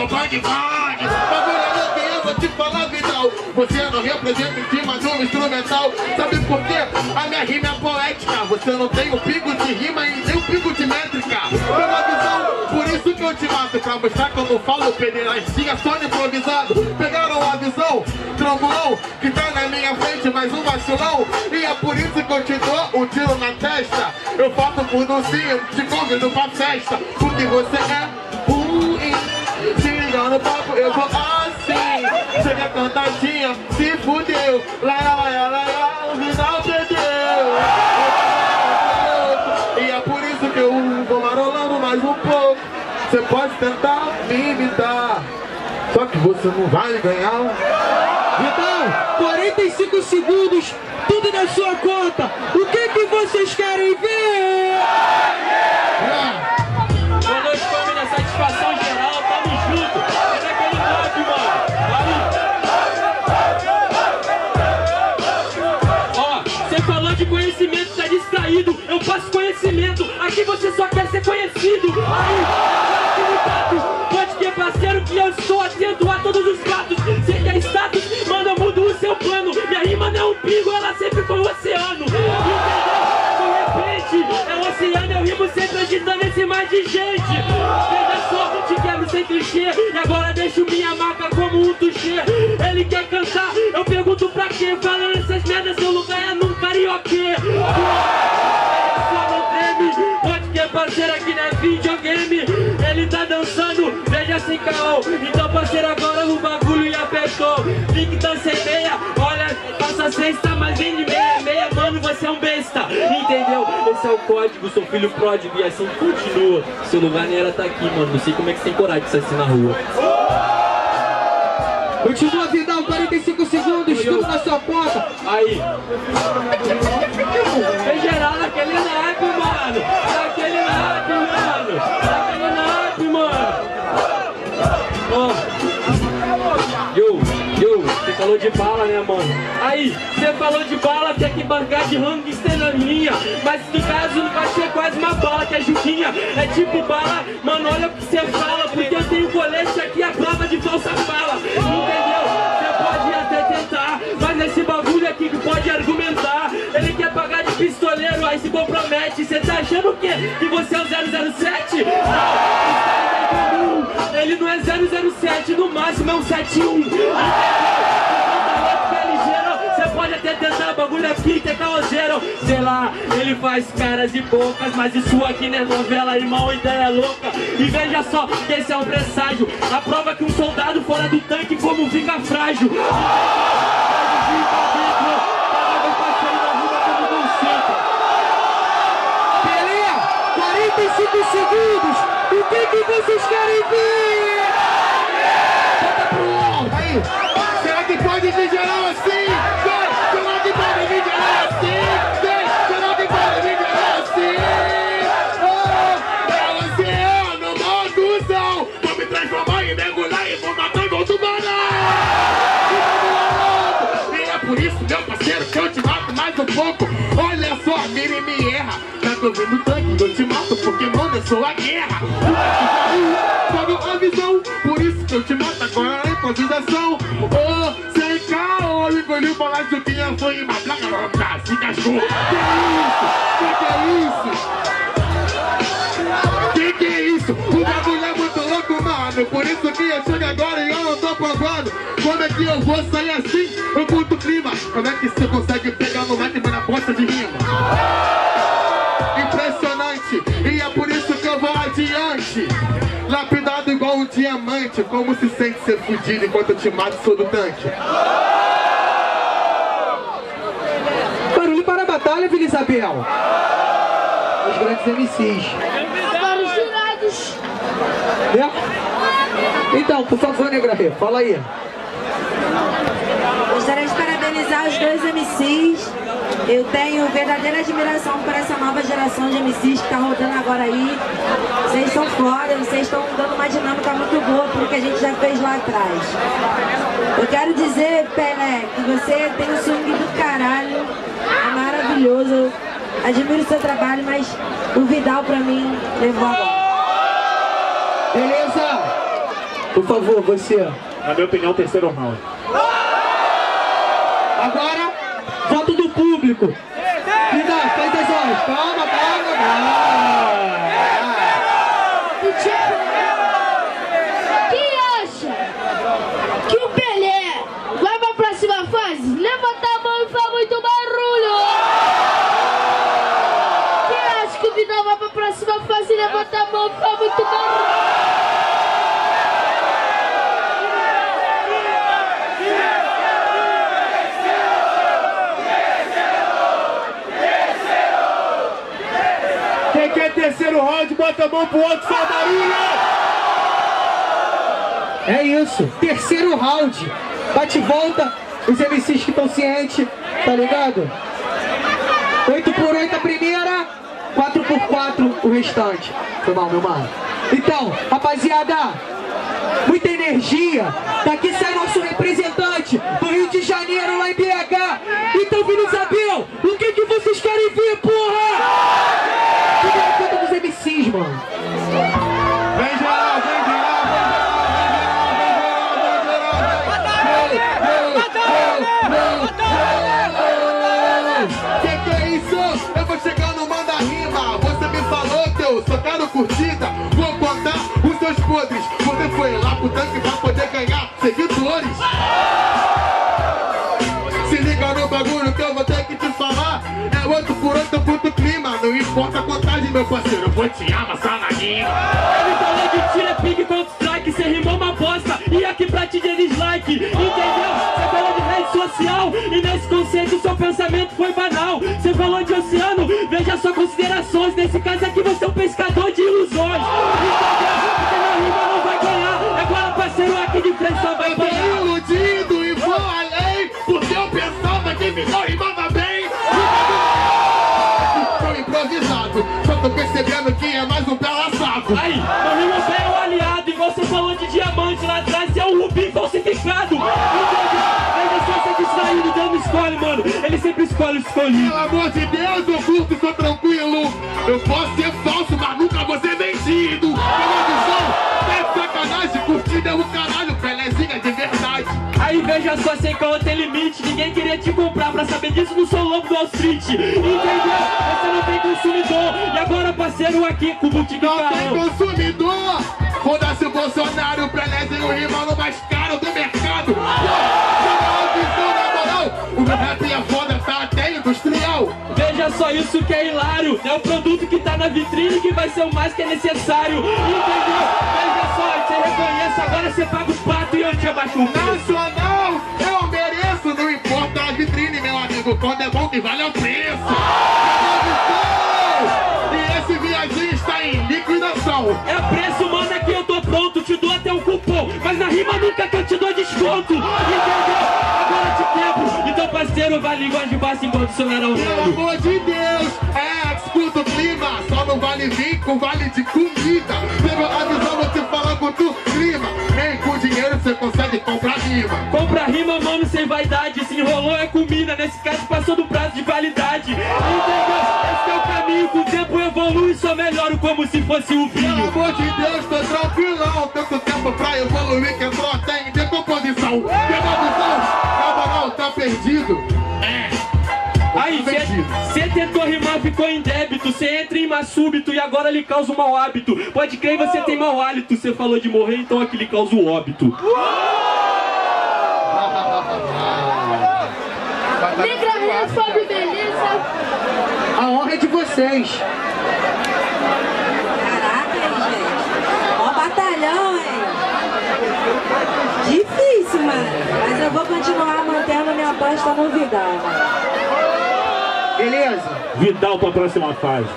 sou bang bang. Bagulho é vou te falar, Vidal. Você não representa em cima do instrumental. Sabe por quê? A minha rima é poética. Você não tem o pico de rima e nem o pico de métrica. Pela visão, por isso que eu te mato. Pra mostrar como falo, pederastia só no improvisado. Pegaram a visão, trombão, que tá na minha frente, mais um vacilão. E é por isso que eu te dou um tiro na testa. Eu faço por docinho, te convido pra festa. Porque você é Se liga no papo, eu vou assim. Chega cantadinha, se fudeu. Laia, laia, laia, o final perdeu. E é por isso que eu vou marolando mais um pouco. Você pode tentar me imitar, só que você não vai ganhar. Então, 45 segundos, tudo na sua conta. O que que vocês querem ver? Boa só quer ser conhecido. Aí. Pode ter parceiro que eu estou atento a todos os fatos. Você quer status? Mano, eu mudo o seu plano. Minha rima não é um pingo, ela sempre foi um oceano. Entendeu? De repente, é um oceano, eu rimo sempre agitando esse mar de gente. Veja só, te quebro sem clichê. E agora deixo minha marca como um tuchê. Ele quer cantar, eu pergunto pra quê? Falando essas merdas, seu lugar é num carioquê. Videogame. Ele tá dançando, veja sem caô. Então, parceiro, agora o bagulho apertou. Link dança em meia, olha, passa sexta, mas vem de meia, meia, mano, você é um besta. Entendeu? Esse é o código, sou filho pródigo e assim continua. Seu lugar nem era tá aqui, mano. Não sei como é que você tem coragem de sair assim na rua. Continua, Vidal, 45 segundos, tudo na sua conta. Aí. Em geral, naquele naipe, mano. Naquele naipe, falou de bala, né, mano? Aí, você falou de bala, tem que bancar de hangster na minha. Mas no caso, vai ser quase uma bala que é Juquinha. É tipo bala, mano, olha o que você fala. Porque eu tenho colete aqui, a prova de falsa fala. Entendeu? Você pode até tentar, mas esse bagulho aqui que pode argumentar. Ele quer pagar de pistoleiro, aí se compromete. Você tá achando o quê? Que você é o 007? Não, têm comum. Ele não é 007, no máximo é um 71. É é Sei lá, ele faz caras e bocas Mas isso aqui não é novela, irmão, ideia louca E veja só, que esse é um presságio A prova que um soldado fora do tanque como fica frágil Pelé, 45 segundos. O que que vocês querem ver? Pouco. Olha só, mira e me erra. Tá chovendo tanque, eu te mato porque, mano, eu sou a guerra. Pega a visão, por isso que eu te mato agora na improvisação. Oh, sem caô, engoliu falar de que eu sou uma placa, se cachorro. Que isso? Que que é isso? Que que é isso? O bagulho é mano. Por isso que eu chego agora e eu não tô provando. Como é que eu vou sair assim? Eu curto o clima. Como é que você consegue pegar no mic na bosta de rima? Impressionante. E é por isso que eu vou adiante. Lapidado igual um diamante. Como se sente ser fudido enquanto eu te mato sou do tanque? Barulho para a batalha, Vila Isabel. Os grandes MCs. Para os jurados. Né? Então, por favor, Negra Rê, fala aí. Gostaria de parabenizar os dois MCs. Eu tenho verdadeira admiração por essa nova geração de MCs que está rodando agora aí. Vocês são foda, vocês estão dando uma dinâmica muito boa pro que a gente já fez lá atrás. Eu quero dizer, Pelé, que você tem um swing do caralho, é maravilhoso. Admiro o seu trabalho, mas o Vidal pra mim levou a bola. Beleza? Por favor, você. Na minha opinião, terceiro round. Agora, voto do público. Faz as horas. Calma, calma, calma. Quem acha que o Pelé vai pra próxima fase? Levanta a mão e faz muito barulho! Quem acha que o Vidal vai pra próxima fase? Levanta a mão e faz muito barulho! Quem quer terceiro round, bota a mão pro outro, faz barulho! É isso. Terceiro round. Bate e volta. Os MCs que estão cientes, tá ligado? 8 por 8 a primeira, 4 por 4 o restante. Foi mal, meu mano. Então, rapaziada, muita energia. Daqui sai nosso representante do Rio de Janeiro, lá em BH. Então, Vini Isabel, eu só quero curtida. Vou contar os seus podres. Você foi lá pro tanque pra poder ganhar seguidores. Se liga no bagulho que eu vou ter que te falar. É outro por outro puto clima. Não importa a contagem, meu parceiro. Eu vou te amassar na rima. Ele falou de tira pique contra strike, cê rimou uma bosta E aqui pra te dislike, entendeu? Social e nesse conceito seu pensamento foi banal Cê falou de oceano, veja só considerações Nesse caso aqui você é um pescador de ilusões Entendeu? Porque na rima não vai ganhar Agora parceiro aqui de frente só vai Eu apanhar iludido e vou além Porque eu pensava que me não rimava não escolhe, mano. Ele sempre escolhe o escolhido Pelo amor de Deus, eu curto, sou tranquilo. Eu posso ser falso, mas nunca vou ser vendido. Pela visão, é sacanagem Curtida é o caralho, Pelezinha de verdade. Aí veja só, sem que tem limite. Ninguém queria te comprar, pra saber disso não sou lobo do Wall Street. Entendeu? Você não tem consumidor. E agora parceiro aqui com o Boutique Não tem consumidor. Foda-se o Bolsonaro, o Pelezinho, o rival mais caro do mercado O rap é foda, tá até industrial Veja só isso que é hilário É o produto que tá na vitrine que vai ser o mais que é necessário Entendeu? Veja só, você reconhece, agora você paga o pato e eu te abaixo o Nacional, eu mereço, não importa a vitrine, meu amigo, quando é bom que vale é o preço. E esse viadinho está em liquidação. É preço, mano, aqui eu tô Então parceiro, vai língua de baixo enquanto o som era Pelo amor de Deus, é, escuta o clima, só não vale vir com vale de comida. Pegou a visão, você fala com tu clima, nem com dinheiro você consegue comprar rima. Compra rima, mano, sem vaidade. Se enrolou é comida, nesse caso passou do prazo de validade Entendeu? Esse é o caminho, com o tempo evolui. Só melhoro como se fosse um Pelo vinho amor de Deus, tô tranquilão, tanto tempo pra evoluir que entrou até em decomposição. Pegou a Aí, você tentou rimar, ficou em débito Você entra em má súbito e agora lhe causa um mau hábito Pode crer, você tem mau hálito Você falou de morrer, então aqui lhe causa o óbito Negra Red, Fábio Beleza. A honra é de vocês. Caraca, hein, gente. Ó batalhão, hein? Difícil, mano. Mas eu vou continuar mantendo minha aposta no Vidal, mano. Beleza? Vidal pra próxima fase.